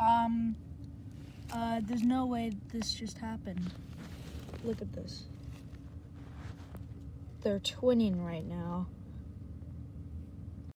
Um, uh, there's no way this just happened. Look at this. They're twinning right now.